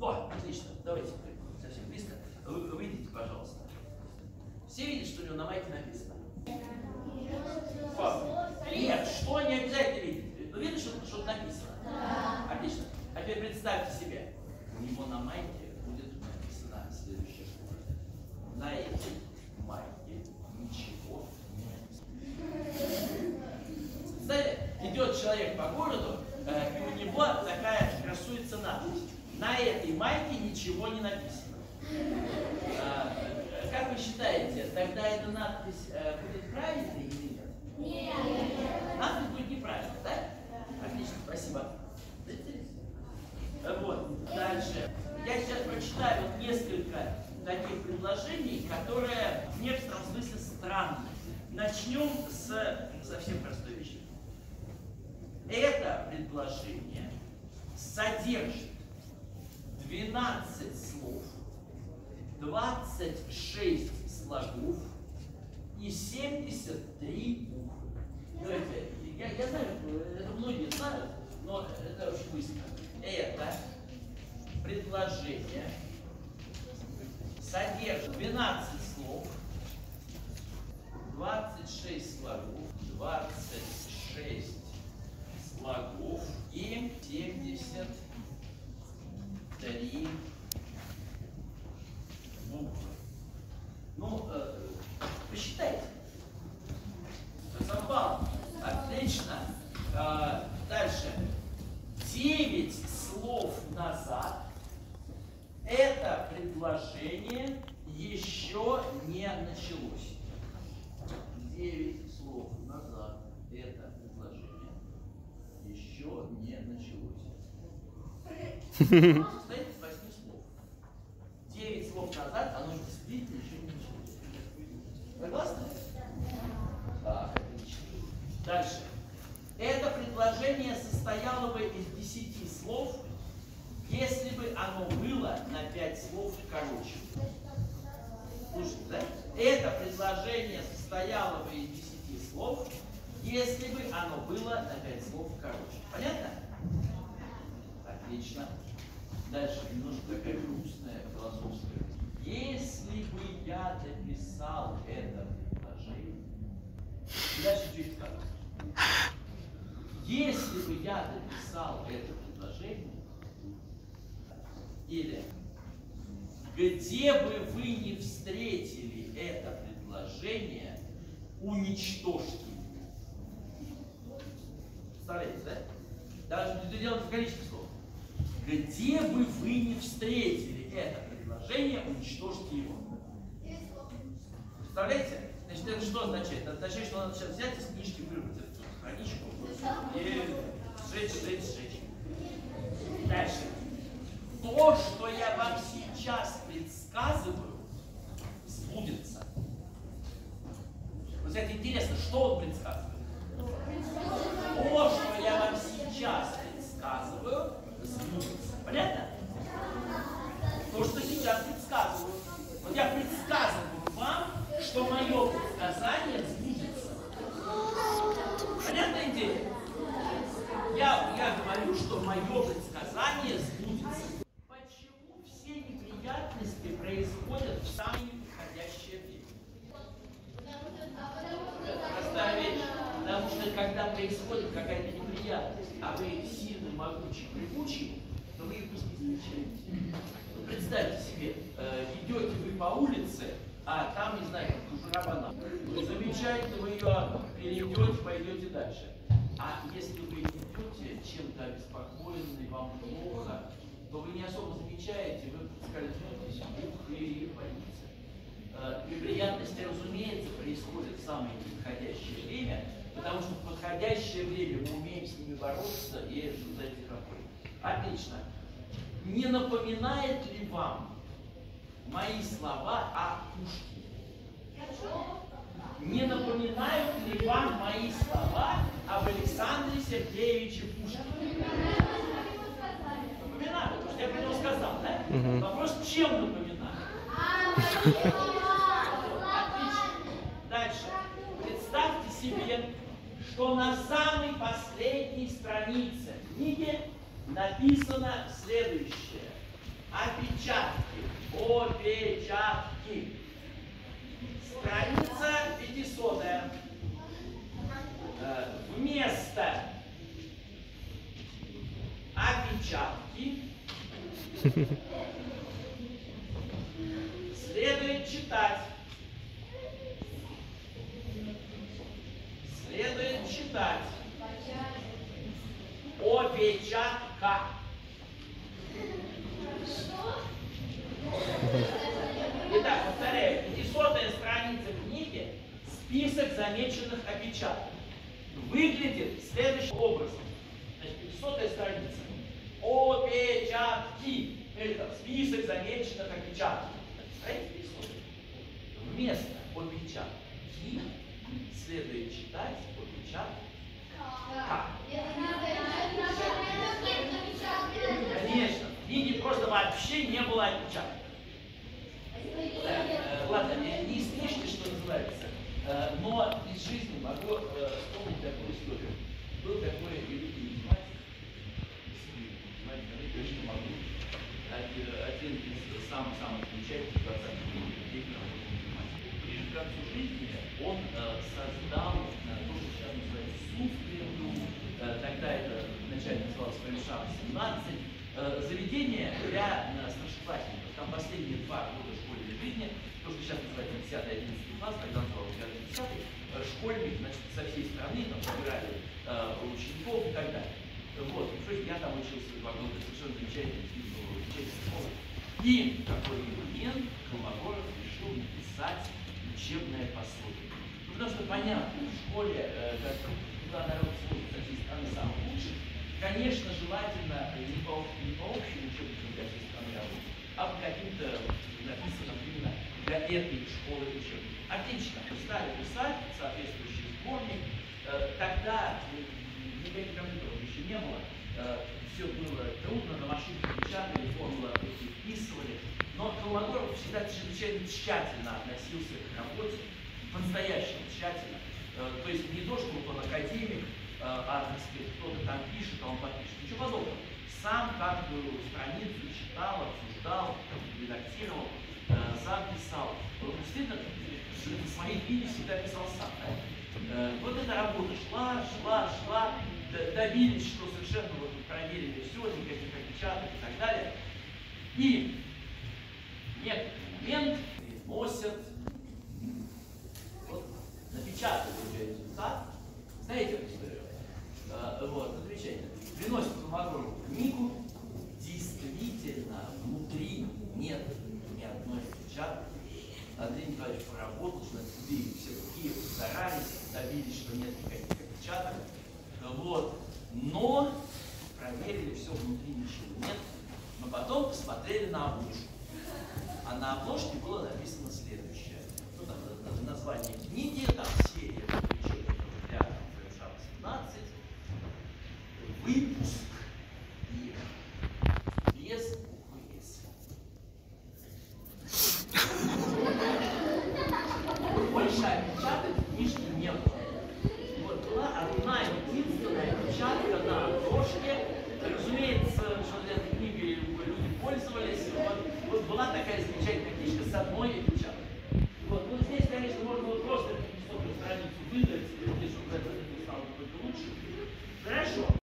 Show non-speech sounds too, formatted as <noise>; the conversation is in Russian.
О, отлично. Давайте совсем близко. Вы, выйдите, пожалуйста. Все видят, что у него на майке написано? О, Нет, что не обязательно видеть. Ну, видно, что что написано? Да. Отлично. А теперь представьте себе, у него на майке будет написано следующее слово. На этой майке ничего не написано. Представляете, идет человек по городу, э, и у него такая красуется надпись. На этой майке ничего не написано. А, Как вы считаете, тогда эта надпись э, будет правильной или нет? Нет. Надпись будет неправильной, да? Отлично, спасибо. Вот, дальше. Я сейчас прочитаю несколько таких предложений, которые в некотором смысле странны. Начнем с совсем простой вещи. Это предложение содержит 12 слов, 26 слогов и 73 буквы. Давайте, я, я знаю, это многие знают, но это очень быстро. Это предложение содержит 12 слов, 26 слогов, 26 слогов и 73 буквы. Ну, э, посчитайте. Совпало. Отлично. Э, дальше. 9 слов назад это предложение еще не началось. 9 слов назад это предложение еще не началось. <laughs> Состоит из 8 слов. 9 слов назад оно действительно еще не началось. Согласны? Так, отлично. Дальше. Это предложение состояло бы из 10 слов, если бы оно было на 5 слов короче. Слушайте, да? Это предложение состояло бы из 10 слов, если бы оно было на 5 слов короче. Понятно? Отлично. Дальше немножко такая грустная философская. Если бы я дописал это предложение, дальше чуть сказано. Если бы я дописал это или где бы вы не встретили это предложение, уничтожьте его. Представляете, да? Даже это дело в количестве слов. Где бы вы не встретили это предложение, уничтожьте его. Представляете? Значит, это что означает? Это означает, что надо сейчас взять из книжки, вырвать эту страничку и сжечь, сжечь, сжечь. Дальше. То, что я вам сейчас предсказываю, сбудется. Вот кстати, интересно, что он предсказывает? То, что я вам сейчас предсказываю, сбудется. Понятно? То, что сейчас предсказываю. Вот я предсказываю вам, что мое предсказание сбудется. Понятная идея? Я, я говорю, что мое предсказание сбудется. Почему все неприятности происходят в самое неподходящее время? Простая вещь. Потому что когда происходит какая-то неприятность, а вы сильный, могучий, прыгучий, то вы их не замечаете. Вот представьте себе, э, идете вы по улице, а там, не знаю, журабана. Вы замечаете, вы ее перейдете, пойдете дальше. А если вы идете чем-то обеспокоенный, вам плохо, то вы не особо замечаете, вы скользнетесь в и боитесь. Э, Неприятности, разумеется, происходят в самое неподходящее время, потому что в подходящее время мы умеем с ними бороться и их рукой. Отлично. Не напоминает ли вам мои слова о Пушкине? Не напоминают ли вам мои слова об Александре Сергеевиче Пушкине? Напоминаю, потому что я про него сказал, да? Вопрос, чем напоминаю? <laughs> Отлично. Дальше. Представьте себе, что на самой последней странице книги написано следующее. Опечатки. Опечатки. Страница 500. Э, Вместо опечатки <laughs> следует читать. Следует читать. Опечатка. Итак, повторяю, 500 страница книги, список замеченных опечаток. Выглядит следующим образом. Значит, 500 страница. Опечатки. Это список замеченных опечаток. Представляете, 500? Вместо опечатки следует читать опечатка. Конечно, в книге просто вообще не было опечаток. Э, Ладно, э, не из книжки, что называется, э, но называлось ФМШАП 17, э, заведение для э, старшеклассников. Там последние два года школьной жизни, то, что сейчас называется 10 11 класс, тогда называлось 9 10 э, школьник, значит, со всей страны, там собирали учеников и так далее. Вот, и, кстати, я там учился два года, совершенно замечательно, замечательная школа. И такой момент Колмогоров решил написать учебное пособие. Ну, потому что понятно, в школе, э, как, куда народ служит, со всей страны самых лучших, конечно, желательно не по, не по общему учебнику для всей страны а по каким-то написанным именно для этой школы учебникам. Отлично, стали писать соответствующий сборник. Э, Тогда э, никаких компьютеров еще не было. Все было трудно, на машинке печатали, формулы вписывали. Но Колмогоров всегда чрезвычайно тщательно относился к работе, по-настоящему тщательно. Э, То есть не то, что он академик, э, а сказать, кто-то там пишет, а он подпишет. Ничего подобного. Сам каждую страницу читал, обсуждал, редактировал, э, сам писал. Вот действительно, свои книги всегда писал сам. да. Э, Вот эта работа шла, шла, шла, добились, что совершенно вот проверили все, никаких опечаток и так далее. И некоторый момент носят вот, напечатали уже результат. Знаете эту историю? Э, вот, ну, замечательно. Приносят Колмогорову книгу, действительно, внутри нет ни одной печатки. Андрей Николаевич поработал, что на себе все такие добились, что нет никаких опечаток. Вот. Но проверили, все внутри ничего нет. Но потом посмотрели на обложку. А на обложке было написано следующее. Ну, там, название книги, там серия приключений для ФРШ 18, выпуск и без буквы «С». Больше опечаток в книжке не было. Вот была одна опечатка на обложке. Разумеется, что этой книгой люди пользовались. Вот, вот была такая замечательная книжка с одной